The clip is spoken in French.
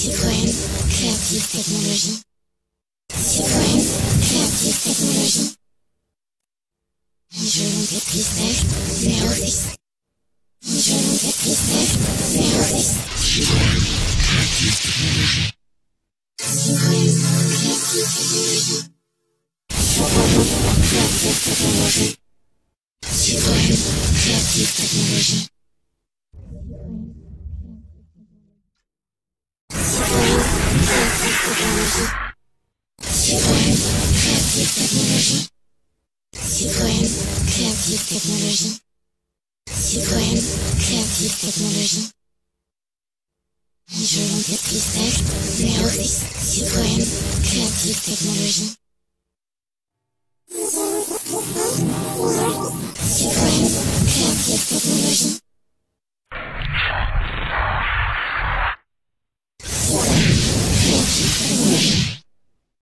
Citroën Creative Technologie. Citroën Creative Technologie. Nivelon Tetristage, numéro 6. Nivelon Tetristage, numéro 6. Citroën Creative Technologie. Creative Technologie. Citroën Creative Technologie. Citroën Creative Technologie. Citroën Creative Technologie. Nivelon Tetristage, numéro 6. Citroën Creative Technologie. Citroën Creative Technologie.